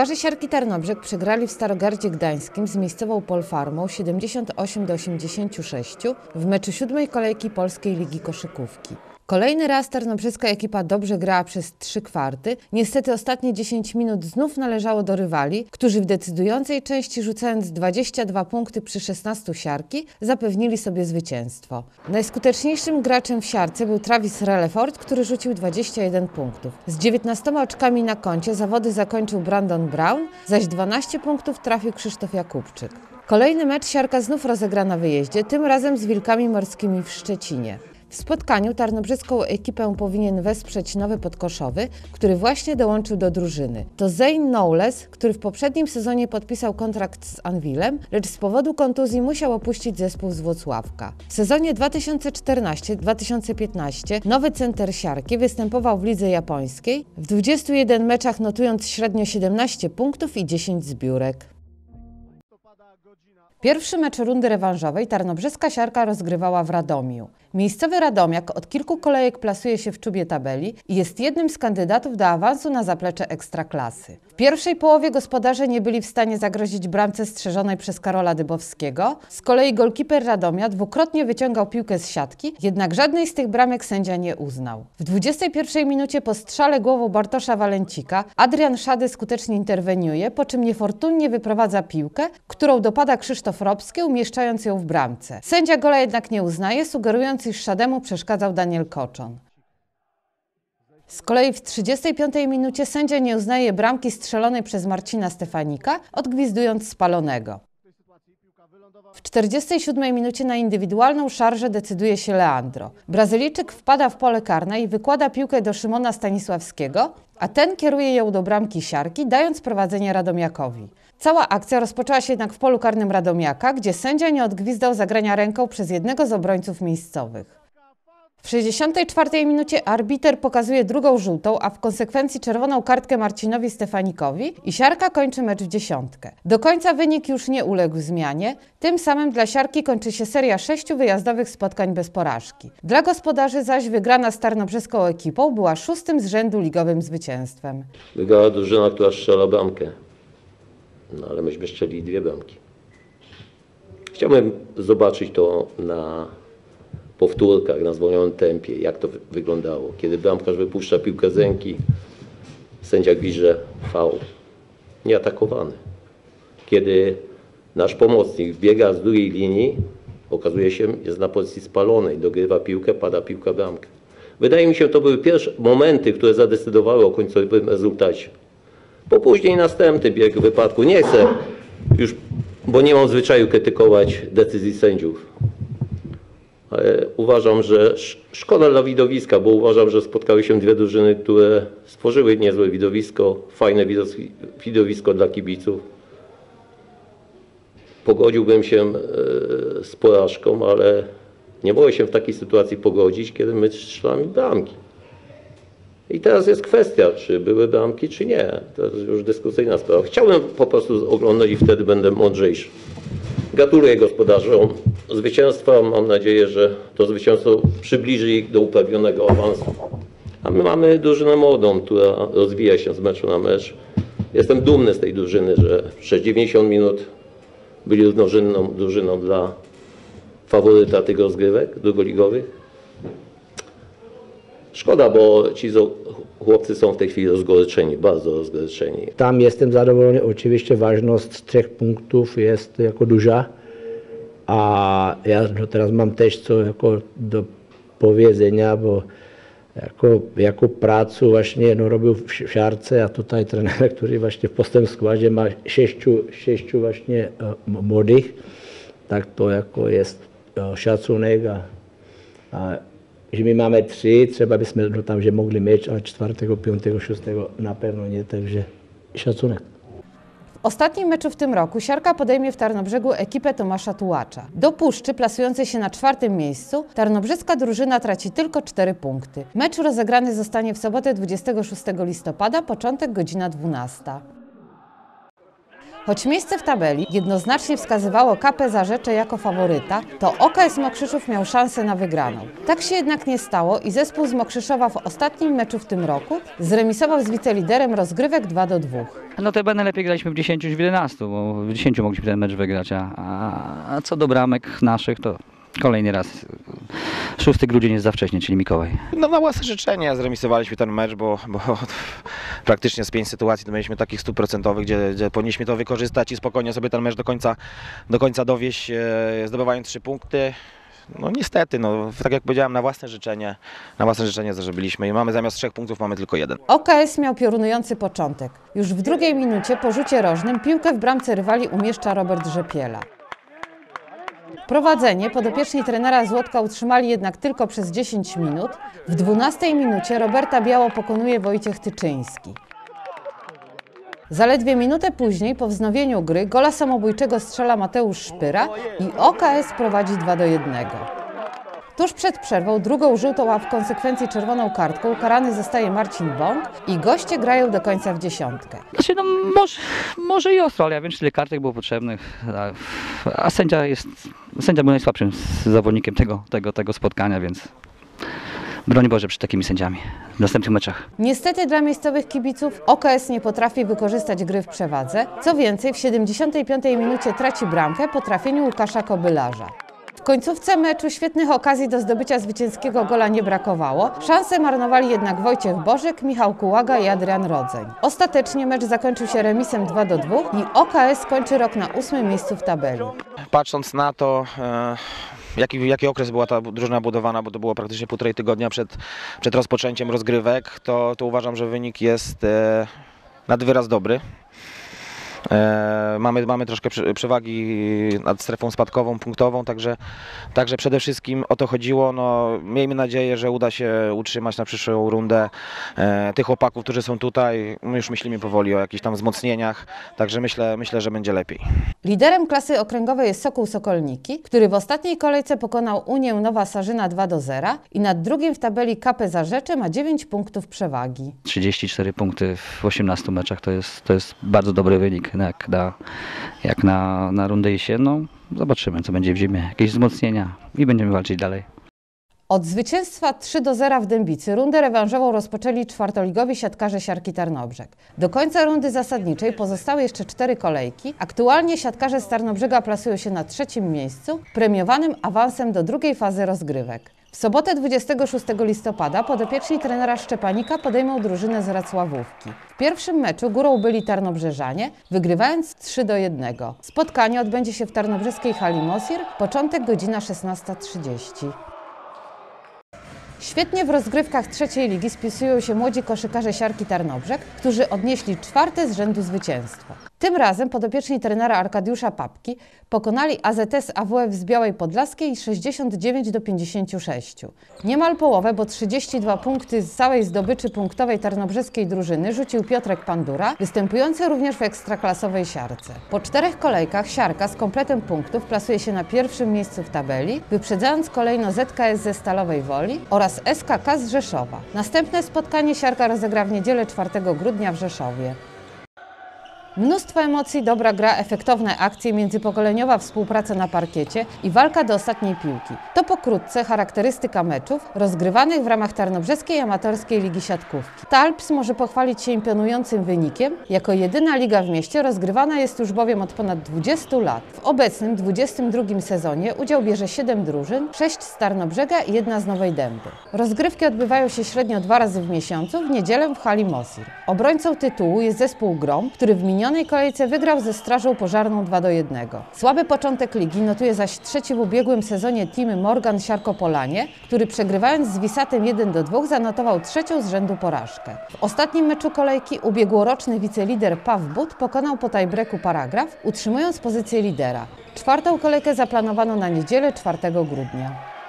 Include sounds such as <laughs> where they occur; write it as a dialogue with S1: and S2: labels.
S1: Koszykarze Siarki Tarnobrzeg przegrali w Starogardzie Gdańskim z miejscową Polfarmą 78 do 86 w meczu siódmej kolejki Polskiej Ligi Koszykówki. Kolejny raz tarnobrzeska ekipa dobrze grała przez trzy kwarty. Niestety ostatnie 10 minut znów należało do rywali, którzy w decydującej części rzucając 22 punkty przy 16 siarki zapewnili sobie zwycięstwo. Najskuteczniejszym graczem w siarce był Travis Releford, który rzucił 21 punktów. Z 19 oczkami na koncie zawody zakończył Brandon Brown, zaś 12 punktów trafił Krzysztof Jakubczyk. Kolejny mecz siarka znów rozegra na wyjeździe, tym razem z Wilkami Morskimi w Szczecinie. W spotkaniu tarnobrzyską ekipę powinien wesprzeć nowy podkoszowy, który właśnie dołączył do drużyny. To Zane Knowles, który w poprzednim sezonie podpisał kontrakt z Anwilem, lecz z powodu kontuzji musiał opuścić zespół z Włocławka. W sezonie 2014-2015 nowy center siarki występował w lidze japońskiej, w 21 meczach notując średnio 17 punktów i 10 zbiórek. Pierwszy mecz rundy rewanżowej tarnobrzeska siarka rozgrywała w Radomiu. Miejscowy Radomiak od kilku kolejek plasuje się w czubie tabeli i jest jednym z kandydatów do awansu na zaplecze ekstraklasy. W pierwszej połowie gospodarze nie byli w stanie zagrozić bramce strzeżonej przez Karola Dybowskiego. Z kolei golkiper Radomia dwukrotnie wyciągał piłkę z siatki, jednak żadnej z tych bramek sędzia nie uznał. W 21 minucie po strzale głową Bartosza Walencika Adrian Szady skutecznie interweniuje, po czym niefortunnie wyprowadza piłkę, którą dopada Krzysztof Robski, umieszczając ją w bramce. Sędzia gola jednak nie uznaje, sugerując, iż Szademu przeszkadzał Daniel Koczon. Z kolei w 35 minucie sędzia nie uznaje bramki strzelonej przez Marcina Stefanika, odgwizdując spalonego. W 47 minucie na indywidualną szarżę decyduje się Leandro. Brazylijczyk wpada w pole karne i wykłada piłkę do Szymona Stanisławskiego, a ten kieruje ją do bramki siarki, dając prowadzenie Radomiakowi. Cała akcja rozpoczęła się jednak w polu karnym Radomiaka, gdzie sędzia nie odgwizdał zagrania ręką przez jednego z obrońców miejscowych. W 64 minucie arbiter pokazuje drugą żółtą, a w konsekwencji czerwoną kartkę Marcinowi Stefanikowi i Siarka kończy mecz w dziesiątkę. Do końca wynik już nie uległ zmianie, tym samym dla Siarki kończy się seria sześciu wyjazdowych spotkań bez porażki. Dla gospodarzy zaś wygrana z tarnobrzeską ekipą była szóstym z rzędu ligowym zwycięstwem.
S2: Wygrała drużyna, która strzela bramkę. No ale myśmy strzeli dwie bramki. Chciałbym zobaczyć to na powtórkach, na zwolnionym tempie, jak to wy- wyglądało. Kiedy bramkarz wypuszcza piłkę z ręki, sędzia gwizdże faul. Nieatakowany. Kiedy nasz pomocnik biega z drugiej linii, okazuje się, jest na pozycji spalonej, dogrywa piłkę, pada piłka bramkę. Wydaje mi się, to były pierwsze momenty, które zadecydowały o końcowym rezultacie. Bo później następny bieg wypadku. Nie chcę już, bo nie mam zwyczaju krytykować decyzji sędziów. Uważam, że sz- szkoda dla widowiska, bo uważam, że spotkały się dwie drużyny, które stworzyły niezłe widowisko, fajne widowisko dla kibiców. Pogodziłbym się e, z porażką, ale nie mogę się w takiej sytuacji pogodzić, kiedy my strzelamy bramki. I teraz jest kwestia, czy były bramki, czy nie. To jest już dyskusyjna sprawa. Chciałbym po prostu oglądać i wtedy będę mądrzejszy. Gratuluję gospodarzom zwycięstwa. Mam nadzieję, że to zwycięstwo przybliży ich do uprawnionego awansu. A my mamy drużynę młodą, która rozwija się z meczu na mecz. Jestem dumny z tej drużyny, że przez 90 minut byli równorzędną drużyną dla faworyta tych rozgrywek drugoligowych. Szkoda, bo ci chłopcy są w tej chwili rozgoryczeni, bardzo rozgoryczeni.
S3: Tam jestem zadowolony. Oczywiście ważność trzech punktów jest jako duża. A ja no teraz mam też co jako do powiedzenia, bo jako, jako pracę właśnie no, robił w si- w siarce, a tutaj trener, <laughs> który właśnie w postęp składzie ma sześciu, sześciu właśnie e, młodych, tak to jako jest e, szacunek, a, a że my mamy trzy, trzeba byśmy no, tam, że mogli mieć, ale czwartego, piątego, szóstego na pewno nie, także szacunek.
S1: W ostatnim meczu w tym roku Siarka podejmie w Tarnobrzegu ekipę Tomasza Tułacza. Do Puszczy, plasującej się na czwartym miejscu, tarnobrzeska drużyna traci tylko 4 punkty. Mecz rozegrany zostanie w sobotę 26 listopada, początek godzina 12. Choć miejsce w tabeli jednoznacznie wskazywało KP Zarzecze jako faworyta, to OKS Mokrzyszów miał szansę na wygraną. Tak się jednak nie stało i zespół z Mokrzyszowa w ostatnim meczu w tym roku zremisował z wiceliderem rozgrywek 2 do 2.
S4: Notabene lepiej graliśmy w 10 niż w 11, bo w 10 mogliśmy ten mecz wygrać, a, a, a co do bramek naszych, to kolejny raz 6 grudzień jest za wcześnie, czyli Mikołaj.
S5: No na własne życzenie zremisowaliśmy ten mecz, bo, bo praktycznie z pięć sytuacji to mieliśmy takich stuprocentowych, gdzie, gdzie powinniśmy to wykorzystać i spokojnie sobie ten mecz do końca, do końca dowieść, e, zdobywając trzy punkty. No niestety, no, tak jak powiedziałem, na własne życzenie, na własne życzenie zażybiliśmy i mamy zamiast trzech punktów mamy tylko jeden.
S1: OKS miał piorunujący początek. Już w drugiej minucie po rzucie rożnym piłkę w bramce rywali umieszcza Robert Rzepiela. Prowadzenie podopieczni trenera Złotka utrzymali jednak tylko przez 10 minut. W 12 minucie Roberta Biało pokonuje Wojciech Tyczyński. Zaledwie minutę później, po wznowieniu gry, gola samobójczego strzela Mateusz Szpyra i OKS prowadzi 2 do 1. Tuż przed przerwą drugą żółtą, a w konsekwencji czerwoną kartką karany zostaje Marcin Bąk i goście grają do końca w dziesiątkę.
S4: Znaczy, no może, może i ostro, ale ja wiem, że tyle kartek było potrzebnych, a, a sędzia jest, sędzia był najsłabszym zawodnikiem tego, tego, tego spotkania, więc broń Boże przed takimi sędziami w następnych meczach.
S1: Niestety dla miejscowych kibiców OKS nie potrafi wykorzystać gry w przewadze. Co więcej, w 75 minucie traci bramkę po trafieniu Łukasza Kobylarza. W końcówce meczu świetnych okazji do zdobycia zwycięskiego gola nie brakowało. Szanse marnowali jednak Wojciech Bożek, Michał Kułaga i Adrian Rodzeń. Ostatecznie mecz zakończył się remisem 2 do 2 i OKS kończy rok na ósmym miejscu w tabeli.
S5: Patrząc na to, e, jaki, jaki okres była ta drużyna budowana, bo to było praktycznie półtorej tygodnia przed, przed rozpoczęciem rozgrywek, to, to uważam, że wynik jest e, nad wyraz dobry. E, mamy, mamy troszkę przewagi nad strefą spadkową, punktową, także, także przede wszystkim o to chodziło. No, miejmy nadzieję, że uda się utrzymać na przyszłą rundę e, tych chłopaków, którzy są tutaj. My już myślimy powoli o jakichś tam wzmocnieniach, także myślę, myślę że będzie lepiej.
S1: Liderem klasy okręgowej jest Sokół Sokolniki, który w ostatniej kolejce pokonał Unię Nowa Sarzyna 2 do 0 i nad drugim w tabeli KP Zarzecze ma 9 punktów przewagi.
S4: 34 punkty w 18 meczach to jest, to jest bardzo dobry wynik, jak na, jak na, na jesienną. Zobaczymy, co będzie w zimie. Jakieś wzmocnienia i będziemy walczyć dalej.
S1: Od zwycięstwa 3 do 0 w Dębicy rundę rewanżową rozpoczęli czwartoligowi siatkarze Siarki Tarnobrzeg. Do końca rundy zasadniczej pozostały jeszcze cztery kolejki. Aktualnie siatkarze z Tarnobrzega plasują się na trzecim miejscu, premiowanym awansem do drugiej fazy rozgrywek. W sobotę 26 listopada podopieczni trenera Szczepanika podejmą drużynę z Racławówki. W pierwszym meczu górą byli Tarnobrzeżanie, wygrywając 3 do 1. Spotkanie odbędzie się w tarnobrzeskiej hali Mosir, początek godzina 16.30. Świetnie w rozgrywkach trzeciej ligi spisują się młodzi koszykarze Siarki Tarnobrzeg, którzy odnieśli czwarte z rzędu zwycięstwo. Tym razem podopieczni trenera Arkadiusza Papki pokonali AZS AWF z Białej Podlaskiej 69 do 56. Niemal połowę, bo 32 punkty z całej zdobyczy punktowej tarnobrzeskiej drużyny rzucił Piotrek Pandura, występujący również w ekstraklasowej siarce. Po czterech kolejkach siarka z kompletem punktów plasuje się na pierwszym miejscu w tabeli, wyprzedzając kolejno ZKS ze Stalowej Woli oraz SKK z Rzeszowa. Następne spotkanie siarka rozegra w niedzielę 4 grudnia w Rzeszowie. Mnóstwo emocji, dobra gra, efektowne akcje, międzypokoleniowa współpraca na parkiecie i walka do ostatniej piłki. To pokrótce charakterystyka meczów rozgrywanych w ramach Tarnobrzeskiej Amatorskiej Ligi Siatkówki. Talps może pochwalić się imponującym wynikiem. Jako jedyna liga w mieście rozgrywana jest już bowiem od ponad 20 lat. W obecnym 22 sezonie udział bierze 7 drużyn, 6 z Tarnobrzega i jedna z Nowej Dęby. Rozgrywki odbywają się średnio dwa razy w miesiącu, w niedzielę w hali Mosir. Obrońcą tytułu jest zespół Grom, który w minionej kolejce wygrał ze Strażą Pożarną 2 do 1. Słaby początek ligi notuje zaś trzeci w ubiegłym sezonie team Morgan Siarkopolanie, który przegrywając z Wisatem 1 do 2 zanotował trzecią z rzędu porażkę. W ostatnim meczu kolejki ubiegłoroczny wicelider Paw But pokonał po tiebreaku paragraf, utrzymując pozycję lidera. Czwartą kolejkę zaplanowano na niedzielę 4 grudnia.